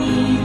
morning.